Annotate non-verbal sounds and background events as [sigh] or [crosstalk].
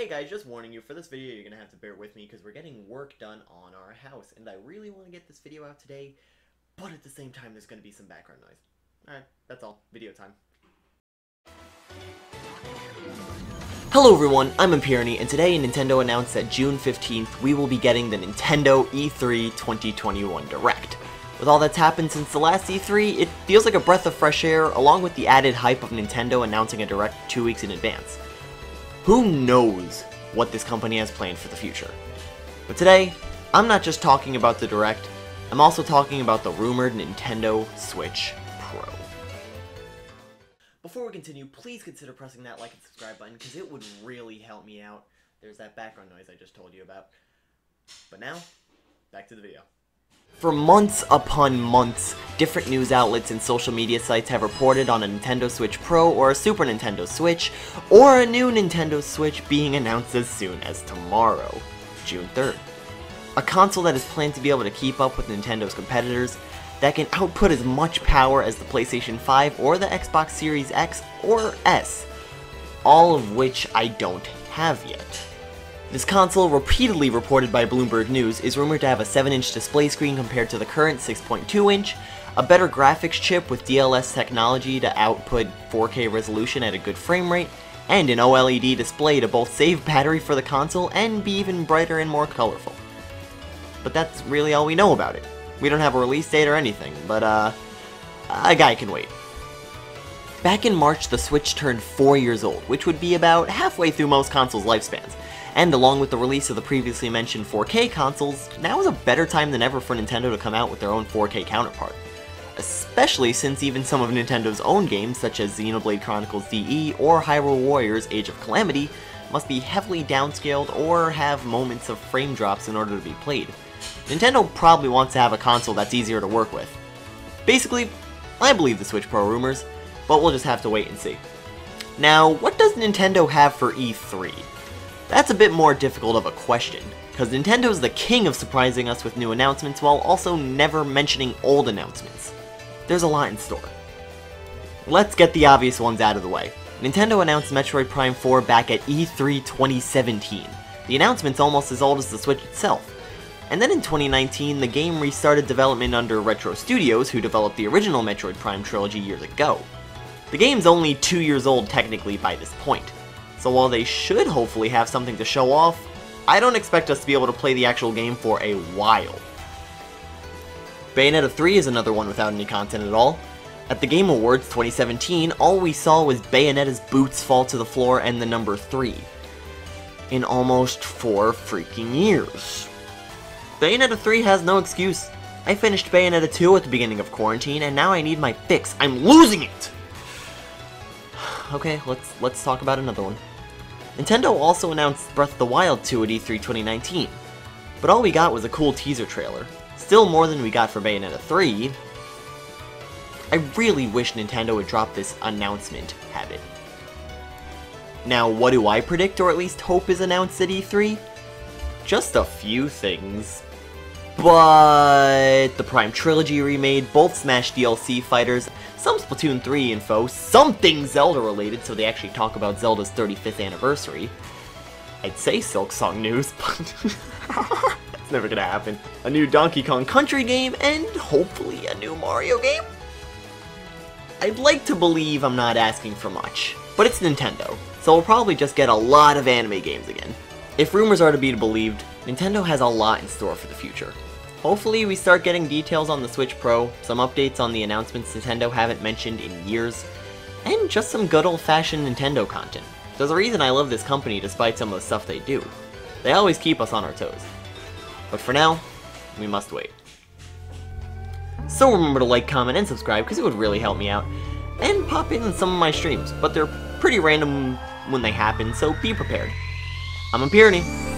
Hey guys, just warning you, for this video you're going to have to bear with me because we're getting work done on our house, and I really want to get this video out today, but at the same time there's going to be some background noise. Alright, that's all. Video time. Hello everyone, I'm Empirony, and today Nintendo announced that June 15th we will be getting the Nintendo E3 2021 Direct. With all that's happened since the last E3, it feels like a breath of fresh air, along with the added hype of Nintendo announcing a Direct two weeks in advance. Who knows what this company has planned for the future? But today, I'm not just talking about the Direct, I'm also talking about the rumored Nintendo Switch Pro. Before we continue, please consider pressing that like and subscribe button because it would really help me out. There's that background noise I just told you about. But now, back to the video. For months upon months, different news outlets and social media sites have reported on a Nintendo Switch Pro or a Super Nintendo Switch, or a new Nintendo Switch being announced as soon as tomorrow, June 3rd. A console that is planned to be able to keep up with Nintendo's competitors, that can output as much power as the PlayStation 5 or the Xbox Series X or S, all of which I don't have yet. This console, repeatedly reported by Bloomberg News, is rumored to have a 7-inch display screen compared to the current 6.2-inch, a better graphics chip with DLSS technology to output 4K resolution at a good frame rate, and an OLED display to both save battery for the console and be even brighter and more colorful. But that's really all we know about it. We don't have a release date or anything, but uh, a guy can wait. Back in March, the Switch turned 4 years old, which would be about halfway through most consoles' lifespans, and along with the release of the previously mentioned 4K consoles, now is a better time than ever for Nintendo to come out with their own 4K counterpart. Especially since even some of Nintendo's own games, such as Xenoblade Chronicles DE or Hyrule Warriors Age of Calamity, must be heavily downscaled or have moments of frame drops in order to be played. Nintendo probably wants to have a console that's easier to work with. Basically, I believe the Switch Pro rumors, but we'll just have to wait and see. Now, what does Nintendo have for E3? That's a bit more difficult of a question, because Nintendo's the king of surprising us with new announcements while also never mentioning old announcements. There's a lot in store. Let's get the obvious ones out of the way. Nintendo announced Metroid Prime 4 back at E3 2017. The announcement's almost as old as the Switch itself. And then in 2019, the game restarted development under Retro Studios, who developed the original Metroid Prime trilogy years ago. The game's only two years old technically by this point, so while they should hopefully have something to show off, I don't expect us to be able to play the actual game for a while. Bayonetta 3 is another one without any content at all. At the Game Awards 2017, all we saw was Bayonetta's boots fall to the floor and the number 3. In almost four freaking years. Bayonetta 3 has no excuse. I finished Bayonetta 2 at the beginning of quarantine, and now I need my fix. I'm losing it! [sighs] okay, let's let's talk about another one. Nintendo also announced Breath of the Wild 2 at E3 2019, but all we got was a cool teaser trailer. Still more than we got for Bayonetta 3. I really wish Nintendo would drop this announcement habit. Now, what do I predict or at least hope is announced at E3? Just a few things. But the Prime Trilogy remade, both Smash DLC fighters, some Splatoon 3 info, something Zelda related so they actually talk about Zelda's 35th anniversary. I'd say Silksong news, [laughs] but it's never gonna happen. A new Donkey Kong Country game, and hopefully a new Mario game? I'd like to believe I'm not asking for much, but it's Nintendo, so we'll probably just get a lot of anime games again. If rumors are to be believed, Nintendo has a lot in store for the future. Hopefully we start getting details on the Switch Pro, some updates on the announcements Nintendo haven't mentioned in years, and just some good old-fashioned Nintendo content. There's a reason I love this company despite some of the stuff they do. They always keep us on our toes. But for now, we must wait. So remember to like, comment, and subscribe because it would really help me out. And pop in some of my streams, but they're pretty random when they happen, so be prepared. I'm a Empirony.